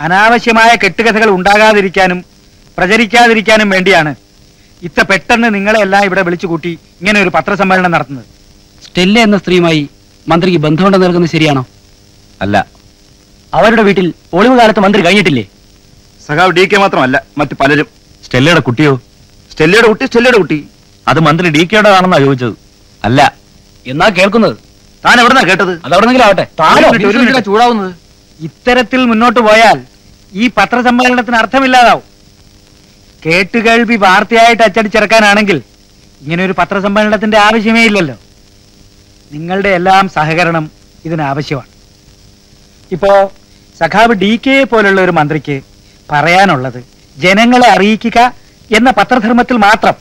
അനാവശ്യമായ കെട്ടുകഥകൾ ഉണ്ടാകാതിരിക്കാനും പ്രചരിക്കാതിരിക്കാനും വേണ്ടിയാണ് ഇത്ര പെട്ടെന്ന് നിങ്ങളെല്ലാം ഇവിടെ വിളിച്ചു കൂട്ടി ഇങ്ങനെ ഒരു പത്രസമ്മേളനം നടത്തുന്നത്. സ്റ്റെല്ല എന്ന സ്ത്രീയുമായി മന്ത്രിക്ക് ബന്ധമുണ്ടെന്ന് നൽകുന്നത് ശരിയാണോ? അല്ല. അവരുടെ വീട്ടിൽ ഒളിവ് കാലത്ത് മന്ത്രി കഴിഞ്ഞിട്ടില്ലേ? സഖാവ് ഡി കെ മാത്രമല്ല മറ്റു പലരും. സ്റ്റെല്ലയുടെ കുട്ടിയോ? സ്റ്റെല്ലയുടെ കുട്ടി സ്റ്റെല്ലയുടെ കുട്ടി. അത് മന്ത്രി ഡി കെയുടേതാണെന്നാ ചോദിച്ചത്. അല്ല. എന്നാ കേൾക്കുന്നത്? താൻ എവിടെന്നാ കേട്ടത്? അതവിടെ ആവട്ടെ മിനിറ്റ്. ചൂടാവുന്നത്? ഇത്തരത്തിൽ മുന്നോട്ട് പോയാൽ ഈ പത്രസമ്മേളനത്തിന് അർത്ഥമില്ലാതാവും. കേട്ടുകേൾവി വാർത്തയായിട്ട് അച്ചടിച്ചിറക്കാനാണെങ്കിൽ ഇങ്ങനെ ഒരു പത്രസമ്മേളനത്തിന്റെ ആവശ്യമേ ഇല്ലല്ലോ. നിങ്ങളുടെ എല്ലാം സഹകരണം ഇതിന് ആവശ്യമാണ് ഇപ്പോ സഖാവ് ഡി കെ പോലുള്ള ഒരു മന്ത്രിക്ക് പറയാനുള്ളത് ജനങ്ങളെ അറിയിക്കുക എന്ന പത്രധർമ്മത്തിൽ മാത്രം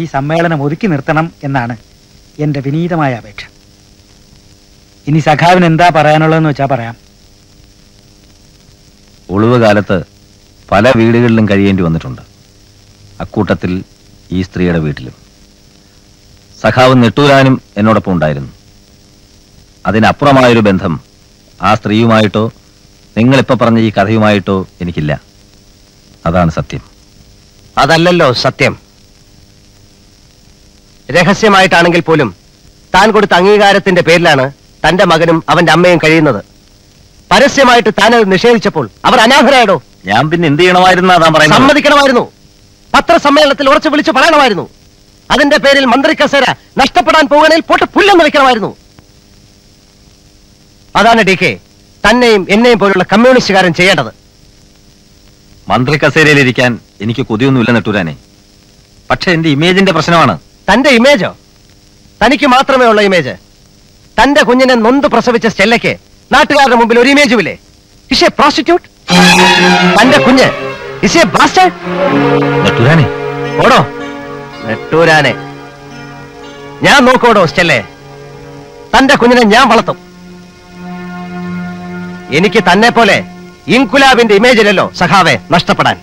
ഈ സമ്മേളനം ഒതുക്കി നിർത്തണം എന്നാണ് എന്റെ വിനീതമായ അപേക്ഷ. ഇനി സഖാവിന് എന്താ പറയാനുള്ളതെന്ന് വെച്ചാ പറയാം. ഒളിവ് കാലത്ത് പല വീടുകളിലും കഴിയേണ്ടി വന്നിട്ടുണ്ട്. അക്കൂട്ടത്തിൽ ഈ സ്ത്രീയുടെ വീട്ടിലും. സഖാവ് നെട്ടൂരാനും എന്നോടൊപ്പം ഉണ്ടായിരുന്നു. അതിനപ്പുറമായൊരു ബന്ധം ആ സ്ത്രീയുമായിട്ടോ നിങ്ങളിപ്പോൾ പറഞ്ഞ ഈ കഥയുമായിട്ടോ എനിക്കില്ല. അതാണ് സത്യം. അതല്ലല്ലോ സത്യം. രഹസ്യമായിട്ടാണെങ്കിൽ പോലും താൻ കൊടുത്ത അംഗീകാരത്തിന്റെ പേരിലാണ് തന്റെ മകനും അവന്റെ അമ്മയും കഴിയുന്നത്. പരസ്യമായിട്ട് താൻ അത് നിഷേധിച്ചപ്പോൾ അവർ അനാഥരായടോ? ഞാൻ പിന്നെ എന്ത് ചെയ്യണമായിരുന്നു സമ്മതിക്കണമായിരുന്നു. പത്രസമ്മേളനത്തിൽ ഉറച്ചു വിളിച്ചു പറയണമായിരുന്നു. അതിന്റെ പേരിൽ മന്ത്രി കസേര നഷ്ടപ്പെടാൻ പോകണേൽ പോട്ട് പുല്ലെന്ന് വെക്കണമായിരുന്നു. അതാണ് ഡി കെ തന്നെയും എന്നെയും പോലുള്ള കമ്മ്യൂണിസ്റ്റുകാരൻ ചെയ്യേണ്ടത്. മന്ത്രി കസേരയിലിരിക്കാൻ എനിക്ക് കൊതിയൊന്നുമില്ല നെട്ടൂരാനെ പക്ഷെ എന്റെ ഇമേജിന്റെ പ്രശ്നമാണ്. തന്റെ ഇമേജോ? തനിക്ക് മാത്രമേ ഉള്ള ഇമേജ്. തന്റെ കുഞ്ഞിനെ നൊന്ത് പ്രസവിച്ച സ്റ്റെല്ലയ്ക്ക് നാട്ടുകാരുടെ മുമ്പിൽ ഒരു ഇമേജും ഇല്ലേ ഇഷേ പ്രോസ്റ്റിറ്റ്യൂട്ട് തന്റെ കുഞ്ഞ്. ഇഷേ ബാസ്റ്റേഡ് നെട്ടൂരാനെ. ഓടോ. നെട്ടൂരാനെ. ഞാൻ നോക്കോടോ സ്റ്റല്ലേ തന്റെ കുഞ്ഞിനെ ഞാൻ വളർത്തും. എനിക്ക് തന്നെ പോലെ ഇൻകുലാബിന്റെ ഇമേജിലല്ലോ സഖാവെ നഷ്ടപ്പെടാൻ.